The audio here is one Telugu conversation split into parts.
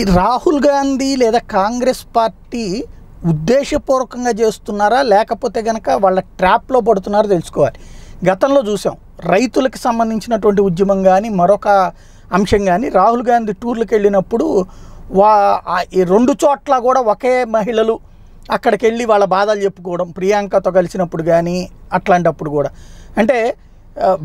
ఈ రాహుల్ గాంధీ లేదా కాంగ్రెస్ పార్టీ ఉద్దేశపూర్వకంగా చేస్తున్నారా? లేకపోతే కనుక వాళ్ళ ట్రాప్లో పడుతున్నారో తెలుసుకోవాలి. గతంలో చూసాం రైతులకు సంబంధించినటువంటి ఉద్యమం కానీ మరొక అంశం కానీ రాహుల్ గాంధీ టూర్లకు వెళ్ళినప్పుడు వా ఈ రెండు చోట్ల కూడా ఒకే మహిళలు అక్కడికి వెళ్ళి వాళ్ళ బాధలు చెప్పుకోవడం ప్రియాంకతో కలిసినప్పుడు కానీ అట్లాంటప్పుడు కూడా. అంటే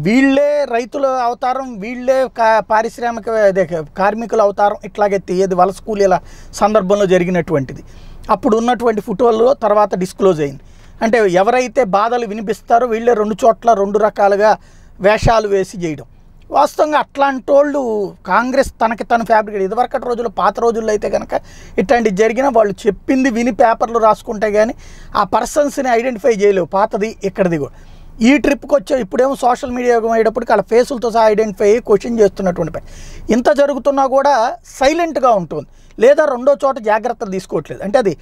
వీళ్ళే రైతుల అవతారం వీళ్ళే కా పారిశ్రామిక అదే కార్మికుల అవతారం ఇట్లాగే తీయది. వలస కూలీల సందర్భంలో జరిగినటువంటిది. అప్పుడు ఉన్నటువంటి ఫోటోల్లో తర్వాత డిస్క్లోజ్ అయింది. అంటే ఎవరైతే బాధలు వినిపిస్తారో వీళ్ళే రెండు చోట్ల రెండు రకాలుగా వేషాలు వేసి చేయడం. వాస్తవంగా అట్లాంటి వాళ్ళు కాంగ్రెస్ తనకి తను ఫ్యాబ్రికేట్ ఇదివరకటి రోజుల్లో పాత రోజుల్లో అయితే కనుక ఇట్లాంటివి జరిగినా వాళ్ళు చెప్పింది విని పేపర్లు రాసుకుంటే కానీ ఆ పర్సన్స్ని ఐడెంటిఫై చేయలేవు. పాతది ఇక్కడిది కూడా. ఈ ట్రిప్కి వచ్చే ఇప్పుడేమో సోషల్ మీడియా అయ్యేటప్పటికి వాళ్ళ ఫేసులతో సహా ఐడెంటిఫై అయ్యి క్వశ్చన్ చేస్తున్నటువంటి పని. ఇంత జరుగుతున్నా కూడా సైలెంట్గా ఉంటుంది. లేదా రెండో చోట జాగ్రత్తలు తీసుకోవట్లేదు. అంటే అది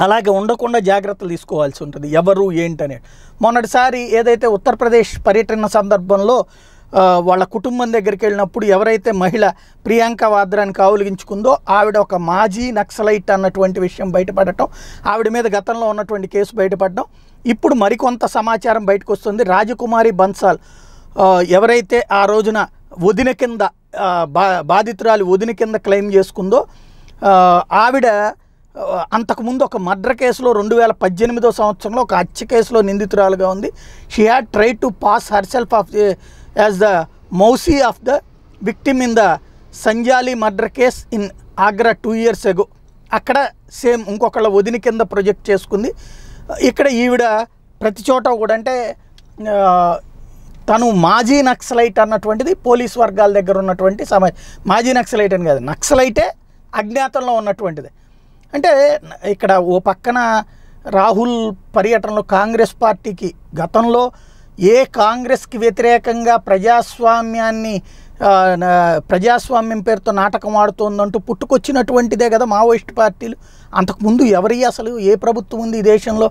అలాగే ఉండకుండా జాగ్రత్తలు తీసుకోవాల్సి ఉంటుంది. ఎవరు ఏంటనే మొన్నటిసారి ఏదైతే ఉత్తరప్రదేశ్ పర్యటన సందర్భంలో వాళ్ళ కుటుంబం దగ్గరికి వెళ్ళినప్పుడు ఎవరైతే మహిళ ప్రియాంక వాద్రాని కావులిగించుకుందో ఆవిడ ఒక మాజీ నక్సలైట్ అన్నటువంటి విషయం బయటపడటం ఆవిడ మీద గతంలో ఉన్నటువంటి కేసు బయటపడడం ఇప్పుడు మరికొంత సమాచారం బయటకు వస్తుంది రాజకుమారి బన్సాల్ ఎవరైతే ఆ రోజున వదిన కింద బా బాధితురాలు వదిన కింద క్లెయిమ్ చేసుకుందో ఆవిడ అంతకుముందు ఒక మర్డర్ కేసులో రెండు వేల పద్దెనిమిదో సంవత్సరంలో ఒక హత్య కేసులో నిందితురాలుగా ఉంది. She had try to pass herself off as the mausi of the victim in the Sanjali murder case in Agra two years ago అక్కడ సేమ్ ఇంకొకళ్ళ వదిని కింద ప్రొజెక్ట్ చేసుకుంది. ఇక్కడ ఈవిడ ప్రతి చోట కూడా అంటే తను మాజీ నక్సలైట్ అన్నటువంటిది పోలీస్ వర్గాల దగ్గర ఉన్నటువంటి సమయ మాజీ నక్సలైట్ అని కాదు నక్సలైటే అజ్ఞాతంలో ఉన్నటువంటిది. అంటే ఇక్కడ ఓ పక్కన రాహుల్ పర్యటనలో కాంగ్రెస్ పార్టీకి గతంలో ఏ కాంగ్రెస్కి వ్యతిరేకంగా ప్రజాస్వామ్యాన్ని ప్రజాస్వామ్యం పేరుతో నాటకం ఆడుతోందంటూ పుట్టుకొచ్చినటువంటిదే కదా మావోయిస్ట్ పార్టీలు. అంతకుముందు ఎవరి అసలు ఏ ప్రభుత్వం ఉంది ఈ దేశంలో?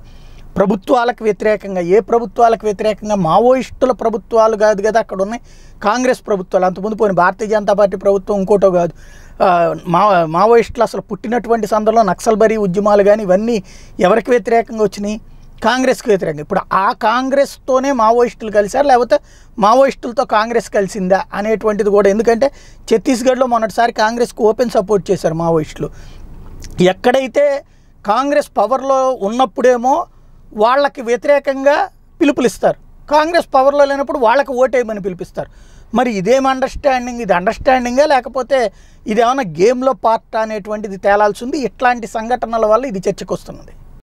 ప్రభుత్వాలకు వ్యతిరేకంగా ఏ ప్రభుత్వాలకు వ్యతిరేకంగా? మావోయిస్టుల ప్రభుత్వాలు కాదు కదా అక్కడ ఉన్నాయి. కాంగ్రెస్ ప్రభుత్వాలు అంతకుముందు పోయిన భారతీయ జనతా పార్టీ ప్రభుత్వం ఇంకోటో కాదు. మా మావోయిస్టులు అసలు పుట్టినటువంటి సందర్భంలో నక్సల్బరీ ఉద్యమాలు కానీ ఇవన్నీ ఎవరికి వ్యతిరేకంగా వచ్చినాయి? కాంగ్రెస్కి వ్యతిరేకంగా. ఇప్పుడు ఆ కాంగ్రెస్తోనే మావోయిస్టులు కలిశారు? లేకపోతే మావోయిస్టులతో కాంగ్రెస్ కలిసిందా అనేటువంటిది కూడా. ఎందుకంటే ఛత్తీస్గఢ్లో మొన్నటిసారి కాంగ్రెస్కి ఓపెన్ సపోర్ట్ చేశారు మావోయిస్టులు. ఎక్కడైతే కాంగ్రెస్ పవర్లో ఉన్నప్పుడేమో వాళ్ళకి వ్యతిరేకంగా పిలుపులిస్తారు. కాంగ్రెస్ పవర్లో లేనప్పుడు వాళ్ళకి ఓటేయమని పిలిపిస్తారు. మరి ఇదేం అండర్స్టాండింగ్ ఇది అండర్స్టాండింగా లేకపోతే ఇది ఏమైనా గేమ్లో పార్ట్ అనేటువంటిది తేలాల్సి ఉంది? ఇట్లాంటి సంఘటనల వల్ల ఇది చర్చకు వస్తున్నది